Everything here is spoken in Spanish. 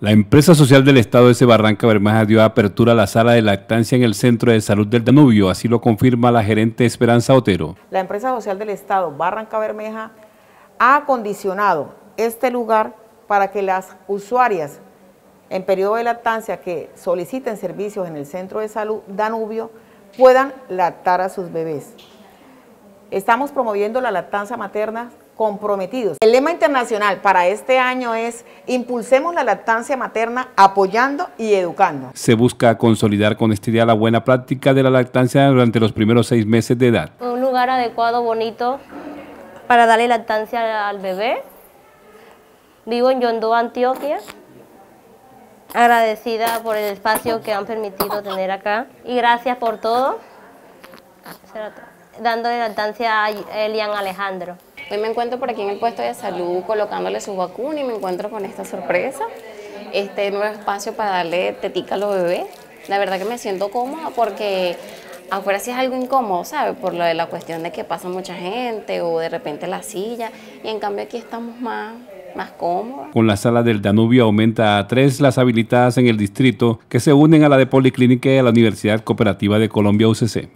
La empresa social del Estado de Barranca Bermeja dio apertura a la sala de lactancia en el Centro de Salud del Danubio, así lo confirma la gerente Esperanza Otero. La empresa social del Estado Barranca Bermeja ha acondicionado este lugar para que las usuarias en periodo de lactancia que soliciten servicios en el Centro de Salud Danubio puedan lactar a sus bebés. Estamos promoviendo la lactancia materna comprometidos. El lema internacional para este año es Impulsemos la lactancia materna apoyando y educando. Se busca consolidar con este día la buena práctica de la lactancia durante los primeros seis meses de edad. Un lugar adecuado, bonito, para darle lactancia al bebé. Vivo en Yondó, Antioquia. Agradecida por el espacio que han permitido tener acá. Y gracias por todo. Dándole lactancia a Elian Alejandro. Hoy me encuentro por aquí en el puesto de salud colocándole su vacuna y me encuentro con esta sorpresa, este nuevo espacio para darle tetica a los bebés. La verdad que me siento cómoda porque afuera sí es algo incómodo, ¿sabes? Por la cuestión de que pasa mucha gente o de repente la silla y en cambio aquí estamos más más cómodos. Con la sala del Danubio aumenta a tres las habilitadas en el distrito que se unen a la de Policlínica y a la Universidad Cooperativa de Colombia UCC.